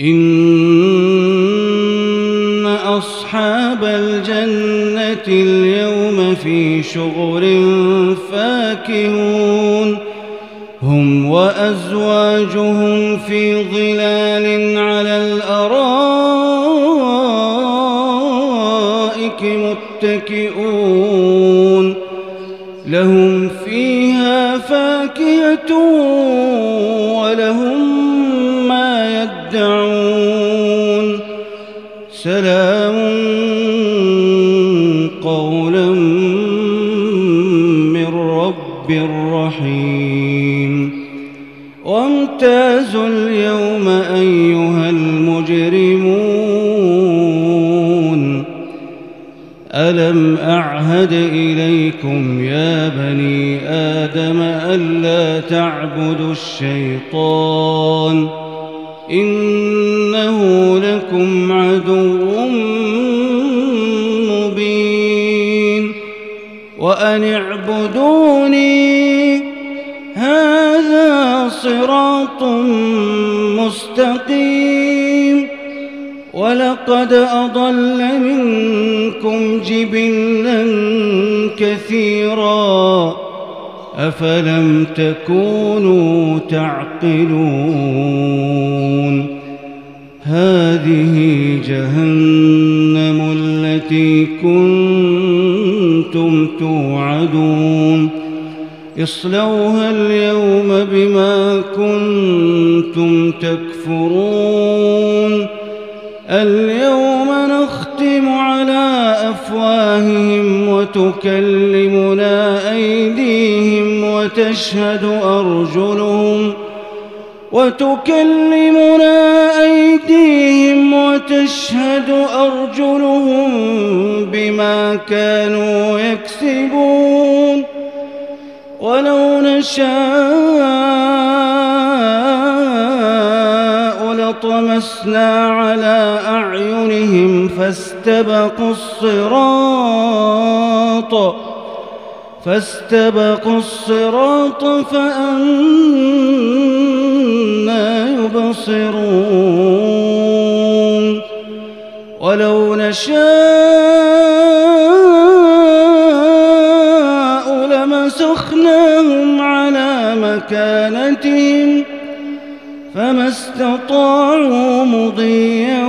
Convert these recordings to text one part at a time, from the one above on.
إن أصحاب الجنة اليوم في شغل فاكهون. هم وأزواجهم في ظلال على الأرائك متكئون. لهم فيها فاكهة ولهم يدعون. سلام قولا من رب رحيم. وامتازوا اليوم أيها المجرمون. ألم أعهد إليكم يا بني آدم ألا تعبدوا الشيطان؟ إنه لكم عدو مبين. وأن اعبدوني هذا صراط مستقيم. ولقد أضل منكم جبلا كثيرا. أفلم تكونوا تعقلون هذه جهنم التي كنتم توعدون اصلوها اليوم بما كنتم تكفرون اليوم نختم على أفواههم وتكلمنا أيديهم وتشهد أرجلهم وتكلمنا أيديهم وتشهد أرجلهم بما كانوا يكسبون ولو نشاء لطمسنا على أعينهم فاستبقوا الصراط فاستبقوا الصراط فأنا يبصرون ولو نشاء لمسخناهم على مكانتهم فما استطاعوا مضيا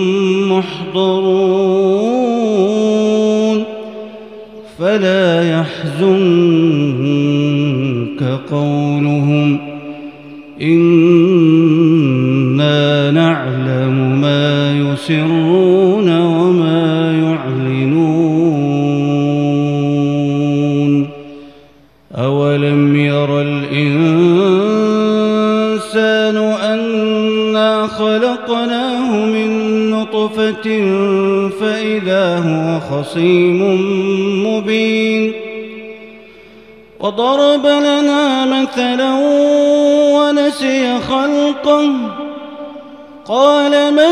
محضرون فلا يحزنك قولهم إنا نعلم ما يسرون خلقناه من نطفة فإذا هو خصيم مبين وضرب لنا مثلا ونسي خلقه قال من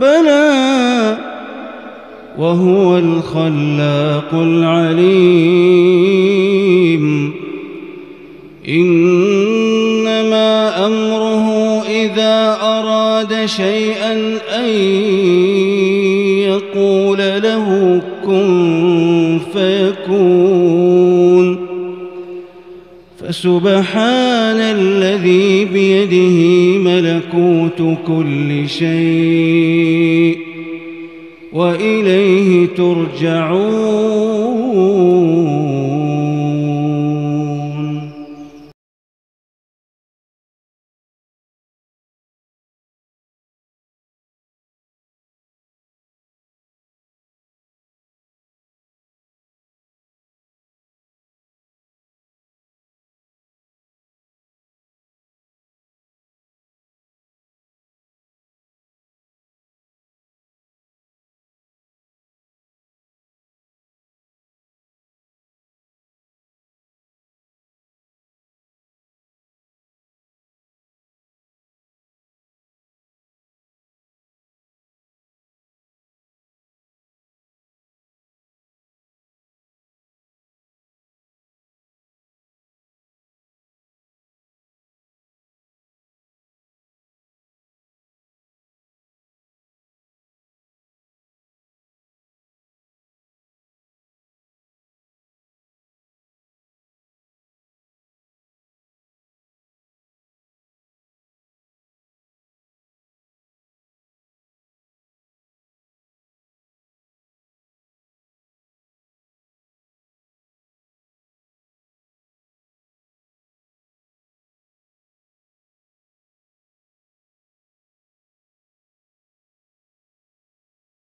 بلى وهو الخلاق العليم. إنما أمره إذا أراد شيئا أن يقول له فسبحان الذي بيده ملكوت كل شيء وإليه ترجعون.